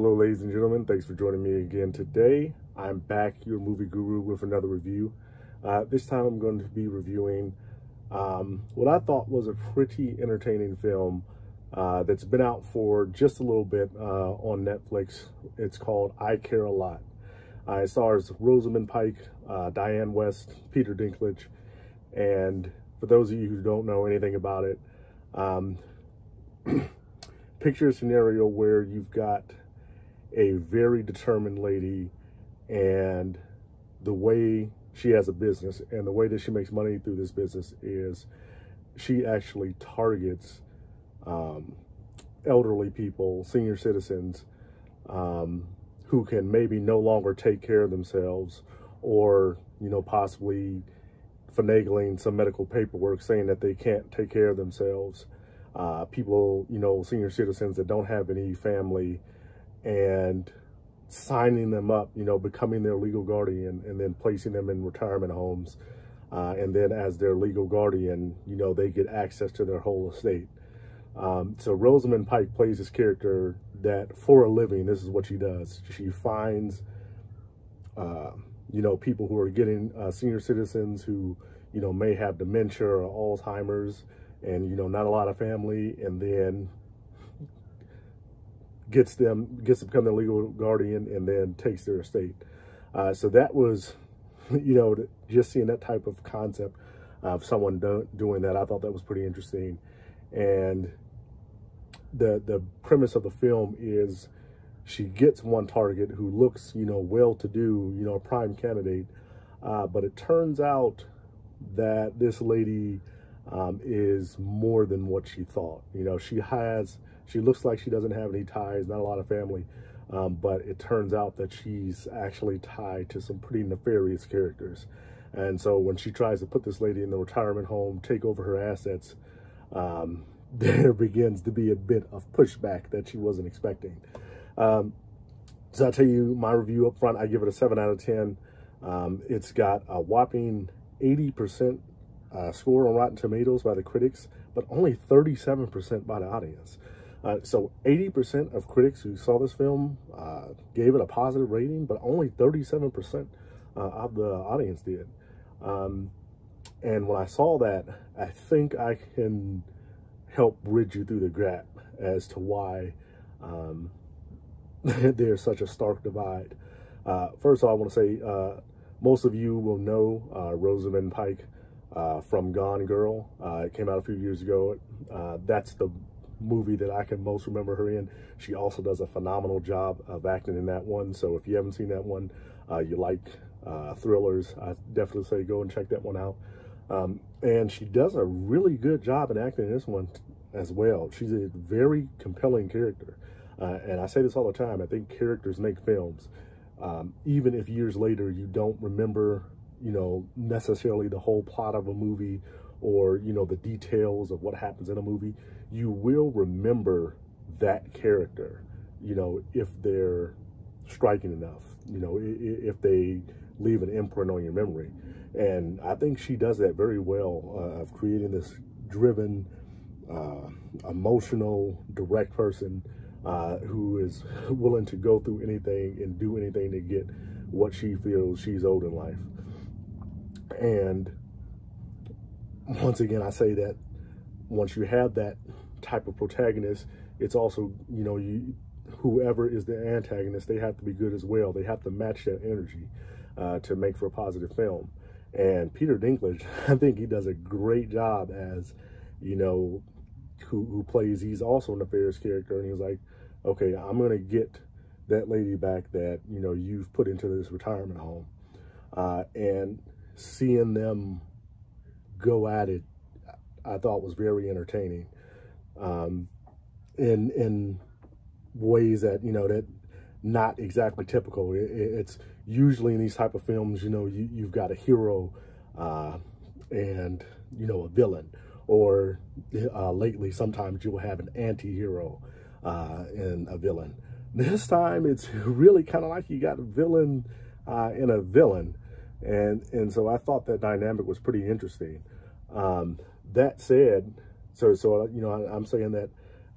Hello, ladies and gentlemen. Thanks for joining me again today. I'm back, your movie guru, with another review. Uh, this time I'm going to be reviewing um, what I thought was a pretty entertaining film uh, that's been out for just a little bit uh, on Netflix. It's called I Care a Lot. Uh, it stars Rosamund Pike, uh, Dianne Wiest, Peter Dinklage, and for those of you who don't know anything about it, um, picture a scenario where you've got a very determined lady and the way she has a business and the way that she makes money through this business is she actually targets um, elderly people, senior citizens, um, who can maybe no longer take care of themselves or, you know, possibly finagling some medical paperwork saying that they can't take care of themselves. Uh, people, you know, senior citizens that don't have any family and signing them up, you know, becoming their legal guardian and then placing them in retirement homes. Uh, and then as their legal guardian, you know, they get access to their whole estate. Um, so Rosamund Pike plays this character that for a living, this is what she does. She finds, uh, you know, people who are getting uh, senior citizens who, you know, may have dementia or Alzheimer's and, you know, not a lot of family. And then gets them, gets to become the legal guardian and then takes their estate. Uh, so that was, you know, just seeing that type of concept of someone do, doing that, I thought that was pretty interesting. And the the premise of the film is she gets one target who looks, you know, well-to-do, you know, a prime candidate. Uh, but it turns out that this lady um, is more than what she thought. You know, she has she looks like she doesn't have any ties, not a lot of family, um, but it turns out that she's actually tied to some pretty nefarious characters. And so when she tries to put this lady in the retirement home, take over her assets, um, there begins to be a bit of pushback that she wasn't expecting. Um, so I'll tell you my review up front. I give it a 7 out of 10. Um, it's got a whopping 80% uh, score on Rotten Tomatoes by the critics, but only 37% by the audience. Uh, so 80% of critics who saw this film uh, gave it a positive rating, but only 37% uh, of the audience did. Um, and when I saw that, I think I can help bridge you through the gap as to why um, there's such a stark divide. Uh, first of all, I want to say uh, most of you will know uh, Rosamund Pike from Gone Girl. it came out a few years ago. that's the movie that I can most remember her in. She also does a phenomenal job of acting in that one. So if you haven't seen that one, uh, you like uh, thrillers, I definitely say go and check that one out. Um, and she does a really good job in acting in this one as well. She's a very compelling character. Uh, and I say this all the time, I think characters make films. Um, even if years later you don't remember, you know, necessarily the whole plot of a movie or, you know, the details of what happens in a movie, you will remember that character, you know, if they're striking enough, you know, if they leave an imprint on your memory. And I think she does that very well uh, of creating this driven, uh, emotional, direct person uh, who is willing to go through anything and do anything to get what she feels she's owed in life. And once again, I say that once you have that type of protagonist, it's also, you know, you whoever is the antagonist, they have to be good as well. They have to match that energy uh, to make for a positive film. And Peter Dinklage, I think he does a great job as, you know, who, who plays, he's also an nefarious character. And he's like, okay, I'm going to get that lady back that, you know, you've put into this retirement home. Uh, and seeing them go at it, I thought was very entertaining. Um, in, in ways that, you know, that not exactly typical. It, it's usually in these type of films, you know, you, you've got a hero uh, and, you know, a villain. Or uh, lately, sometimes you will have an anti-hero uh, and a villain. This time, it's really kind of like you got a villain uh, and a villain. And, and so I thought that dynamic was pretty interesting. Um, that said, so, so you know, I, am saying that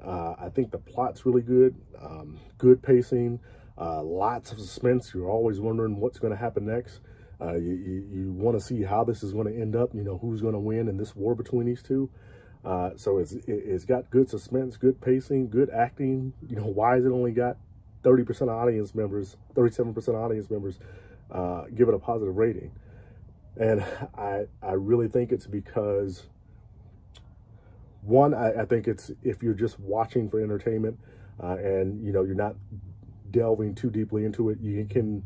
Uh, I think the plot's really good, um, good pacing, uh, lots of suspense. You're always wondering what's going to happen next. Uh, you you, you want to see how this is going to end up, you know, who's going to win in this war between these two. Uh, so it's it's got good suspense, good pacing, good acting. You know, why has it only got 30% audience members, 37% audience members uh, give it a positive rating? And I I really think it's because one, I, I think it's if you're just watching for entertainment uh, and you know you're not delving too deeply into it, you can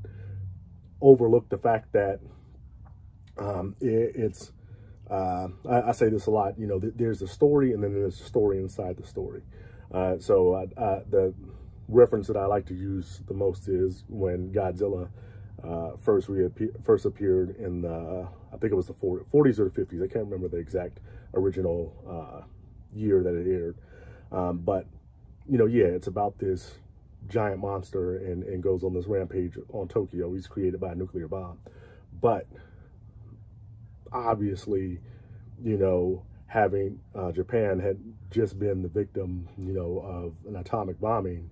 overlook the fact that um, it, it's uh, I, I, say this a lot, you know, th there's a story and then there's a story inside the story. Uh, so uh, uh, the reference that I like to use the most is when Godzilla uh, first first appeared in the, I think it was the 40s or the 50s. I can't remember the exact original uh, year that it aired. Um, but, you know, yeah, it's about this giant monster and, and goes on this rampage on Tokyo. He's created by a nuclear bomb. But obviously, you know, having uh, Japan had just been the victim, you know, of an atomic bombing,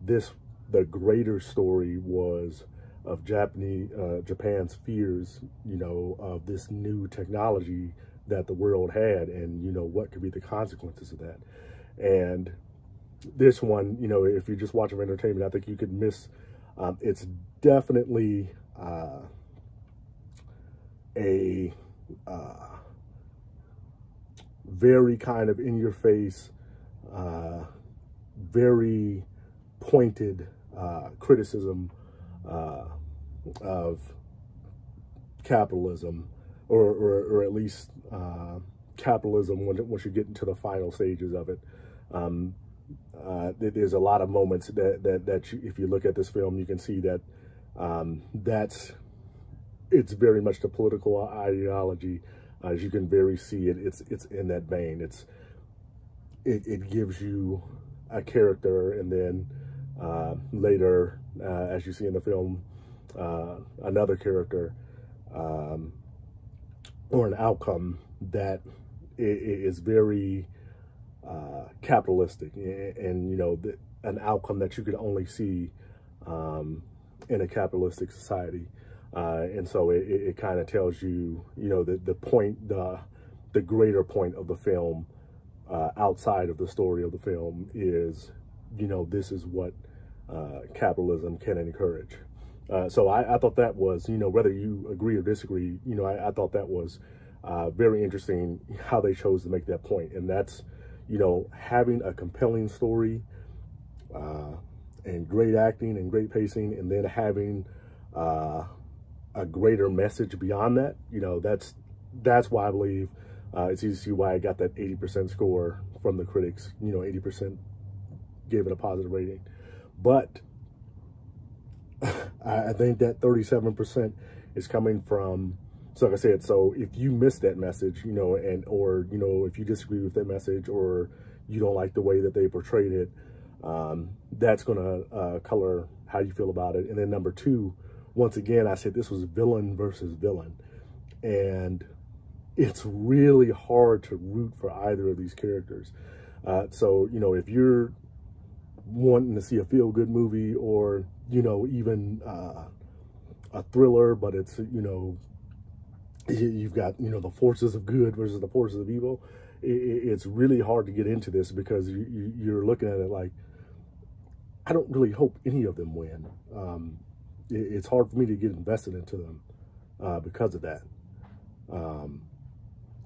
this, the greater story was of Japanese, uh, Japan's fears, you know, of this new technology that the world had and, you know, what could be the consequences of that. And this one, you know, if you're just watching for entertainment, I think you could miss, um, it's definitely uh, a uh, very kind of in your face, uh, very pointed uh, criticism uh, of capitalism, or, or, or at least uh, capitalism when, once you get into the final stages of it. Um, uh, there's a lot of moments that that that you, if you look at this film, you can see that um, that's it's very much the political ideology. As you can very see it, it's it's in that vein. It's it, it gives you a character, and then uh, later, uh, as you see in the film, uh, another character um, or an outcome that is very uh, capitalistic. And, you know an outcome that you could only see um, in a capitalistic society. Uh, and so it, it kind of tells you, you know, the, the point, the, the greater point of the film uh, outside of the story of the film is, you know, this is what uh, capitalism can encourage. Uh, so I, I, thought that was, you know, whether you agree or disagree, you know, I, I thought that was uh, very interesting how they chose to make that point. And that's, you know, having a compelling story uh, and great acting and great pacing and then having a greater message beyond that. You know, that's that's why I believe uh, it's easy to see why I got that 80% score from the critics. You know, 80% gave it a positive rating. But I think that 37% is coming from, so like I said, so if you miss that message, you know, and, or, you know, if you disagree with that message or you don't like the way that they portrayed it, um, that's going to uh, color how you feel about it. And then number two, once again, I said this was villain versus villain. And it's really hard to root for either of these characters. Uh, so, you know, if you're wanting to see a feel-good movie or, you know, even uh, a thriller, but it's, you know, you've got, you know, the forces of good versus the forces of evil, it's really hard to get into this because you're looking at it like, I don't really hope any of them win. Um, it's hard for me to get invested into them uh, because of that. Um,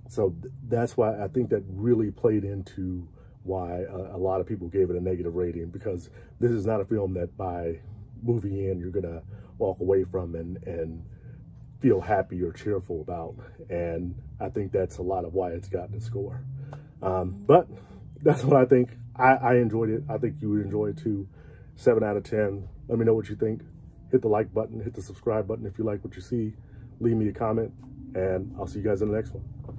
so th that's why I think that really played into why a, a, lot of people gave it a negative rating because this is not a film that by movie in you're gonna walk away from and and feel happy or cheerful about. And I think that's a lot of why it's gotten a score. Um, but that's what I think. I, I enjoyed it. I think you would enjoy it too. Seven out of 10. Let me know what you think hit the like button, hit the subscribe button if you like what you see. Leave me a comment, and I'll see you guys in the next one.